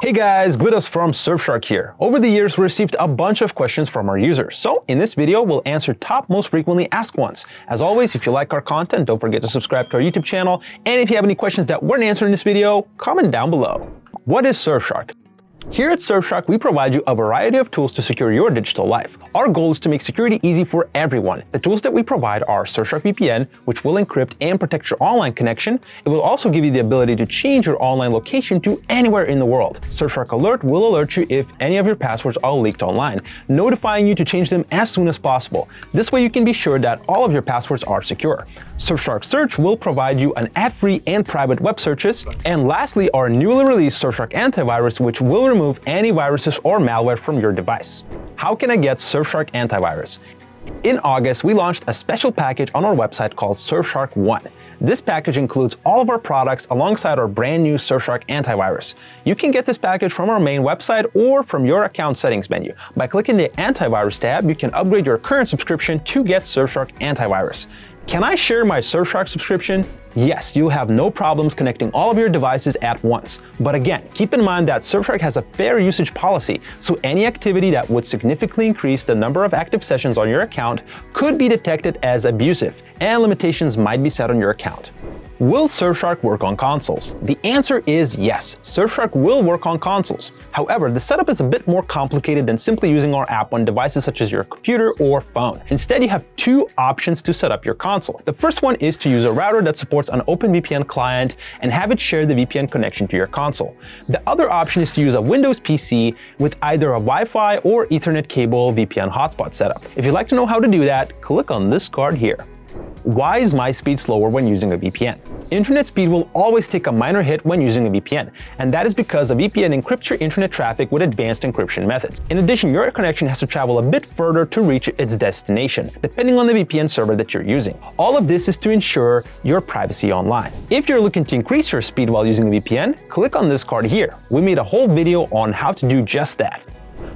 Hey guys, Gvidos from Surfshark here. Over the years, we received a bunch of questions from our users. So in this video, we'll answer top most frequently asked ones. As always, if you like our content, don't forget to subscribe to our YouTube channel. And if you have any questions that weren't answered in this video, comment down below. What is Surfshark? Here at Surfshark, we provide you a variety of tools to secure your digital life. Our goal is to make security easy for everyone. The tools that we provide are Surfshark VPN, which will encrypt and protect your online connection. It will also give you the ability to change your online location to anywhere in the world. Surfshark Alert will alert you if any of your passwords are leaked online, notifying you to change them as soon as possible. This way you can be sure that all of your passwords are secure. Surfshark Search will provide you an ad-free and private web searches. And lastly, our newly released Surfshark Antivirus, which will remove any viruses or malware from your device. How can I get Surfshark Antivirus? In August, we launched a special package on our website called Surfshark One. This package includes all of our products alongside our brand new Surfshark antivirus. You can get this package from our main website or from your account settings menu. By clicking the antivirus tab, you can upgrade your current subscription to get Surfshark antivirus. Can I share my Surfshark subscription? Yes, you'll have no problems connecting all of your devices at once. But again, keep in mind that Surfshark has a fair usage policy, so any activity that would significantly increase the number of active sessions on your account could be detected as abusive, and limitations might be set on your account. Will Surfshark work on consoles? The answer is yes, Surfshark will work on consoles. However, the setup is a bit more complicated than simply using our app on devices such as your computer or phone. Instead, you have two options to set up your console. The first one is to use a router that supports an OpenVPN client and have it share the VPN connection to your console. The other option is to use a Windows PC with either a Wi-Fi or Ethernet cable VPN hotspot setup. If you'd like to know how to do that, click on this card here. Why is my speed slower when using a VPN? Internet speed will always take a minor hit when using a VPN, and that is because a VPN encrypts your internet traffic with advanced encryption methods. In addition, your connection has to travel a bit further to reach its destination, depending on the VPN server that you're using. All of this is to ensure your privacy online. If you're looking to increase your speed while using a VPN, click on this card here. We made a whole video on how to do just that.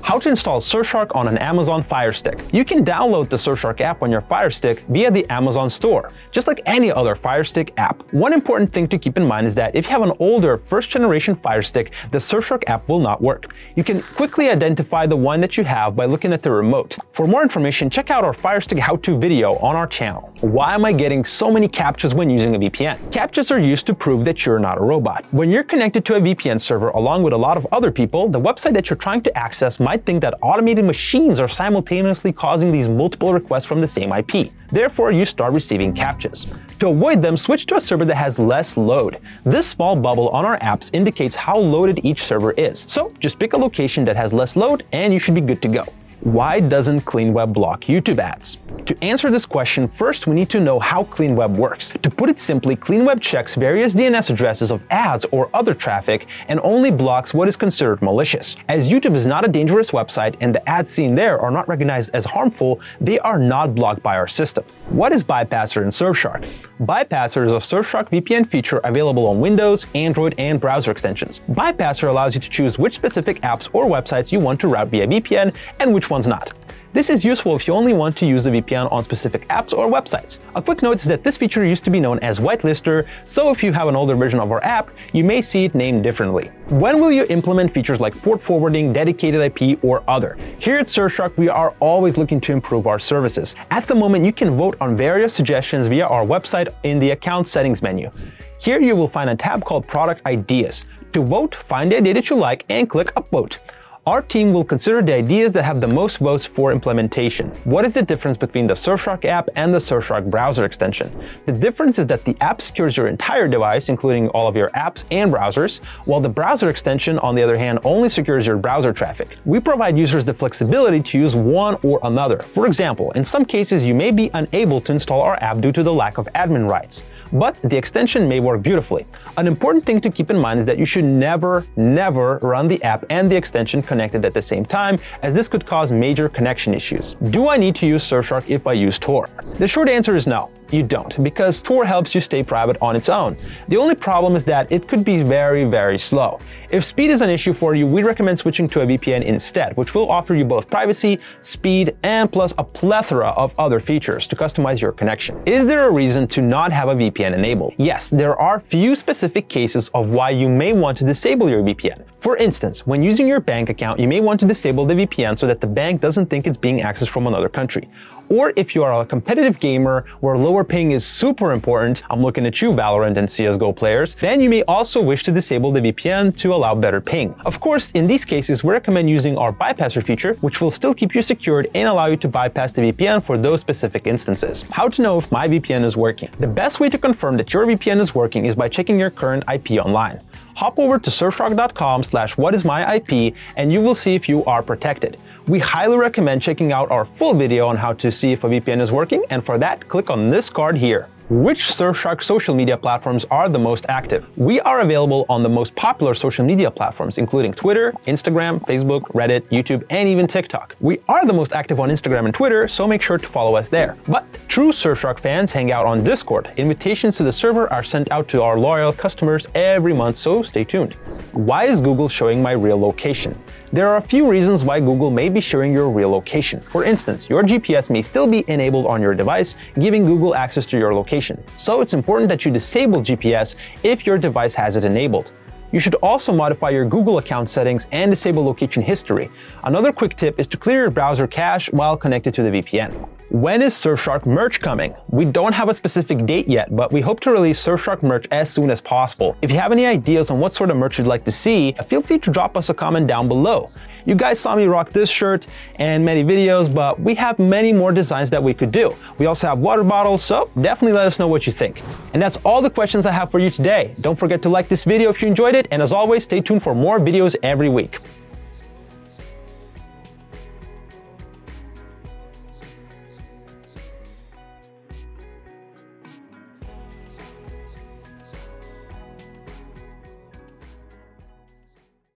How to install Surfshark on an Amazon Fire Stick. You can download the Surfshark app on your Fire Stick via the Amazon store, just like any other Fire Stick app. One important thing to keep in mind is that if you have an older first generation Fire Stick, the Surfshark app will not work. You can quickly identify the one that you have by looking at the remote. For more information, check out our Fire Stick how-to video on our channel. Why am I getting so many CAPTCHAs when using a VPN? CAPTCHAs are used to prove that you're not a robot. When you're connected to a VPN server along with a lot of other people, the website that you're trying to access might might think that automated machines are simultaneously causing these multiple requests from the same IP. Therefore, you start receiving CAPTCHAs. To avoid them, switch to a server that has less load. This small bubble on our apps indicates how loaded each server is. So just pick a location that has less load and you should be good to go. Why doesn't CleanWeb block YouTube ads? To answer this question, first we need to know how CleanWeb works. To put it simply, CleanWeb checks various DNS addresses of ads or other traffic and only blocks what is considered malicious. As YouTube is not a dangerous website and the ads seen there are not recognized as harmful, they are not blocked by our system. What is Bypasser in Surfshark? Bypasser is a Surfshark VPN feature available on Windows, Android, and browser extensions. Bypasser allows you to choose which specific apps or websites you want to route via VPN and which one's not. This is useful if you only want to use the VPN on specific apps or websites. A quick note is that this feature used to be known as Whitelister, so if you have an older version of our app, you may see it named differently. When will you implement features like port forwarding, dedicated IP, or other? Here at Surfshark, we are always looking to improve our services. At the moment, you can vote on various suggestions via our website in the account settings menu. Here you will find a tab called Product Ideas. To vote, find the idea that you like and click Upvote. Our team will consider the ideas that have the most votes for implementation. What is the difference between the Surfshark app and the Surfshark browser extension? The difference is that the app secures your entire device, including all of your apps and browsers, while the browser extension, on the other hand, only secures your browser traffic. We provide users the flexibility to use one or another. For example, in some cases, you may be unable to install our app due to the lack of admin rights but the extension may work beautifully. An important thing to keep in mind is that you should never, never run the app and the extension connected at the same time, as this could cause major connection issues. Do I need to use Surfshark if I use Tor? The short answer is no you don't, because Tor helps you stay private on its own. The only problem is that it could be very, very slow. If speed is an issue for you, we recommend switching to a VPN instead, which will offer you both privacy, speed, and plus a plethora of other features to customize your connection. Is there a reason to not have a VPN enabled? Yes, there are few specific cases of why you may want to disable your VPN. For instance, when using your bank account, you may want to disable the VPN so that the bank doesn't think it's being accessed from another country. Or if you are a competitive gamer where lower ping is super important, I'm looking at you Valorant and CSGO players, then you may also wish to disable the VPN to allow better ping. Of course, in these cases, we recommend using our bypasser feature, which will still keep you secured and allow you to bypass the VPN for those specific instances. How to know if my VPN is working? The best way to confirm that your VPN is working is by checking your current IP online hop over to surfshark.com slash whatismyip and you will see if you are protected. We highly recommend checking out our full video on how to see if a VPN is working, and for that, click on this card here. Which Surfshark social media platforms are the most active? We are available on the most popular social media platforms, including Twitter, Instagram, Facebook, Reddit, YouTube, and even TikTok. We are the most active on Instagram and Twitter, so make sure to follow us there. But true Surfshark fans hang out on Discord. Invitations to the server are sent out to our loyal customers every month, so stay tuned. Why is Google showing my real location? There are a few reasons why Google may be sharing your real location. For instance, your GPS may still be enabled on your device, giving Google access to your location. So it's important that you disable GPS if your device has it enabled. You should also modify your Google account settings and disable location history. Another quick tip is to clear your browser cache while connected to the VPN. When is Surfshark merch coming? We don't have a specific date yet, but we hope to release Surfshark merch as soon as possible. If you have any ideas on what sort of merch you'd like to see, feel free to drop us a comment down below. You guys saw me rock this shirt and many videos, but we have many more designs that we could do. We also have water bottles, so definitely let us know what you think. And that's all the questions I have for you today. Don't forget to like this video if you enjoyed it, and as always, stay tuned for more videos every week.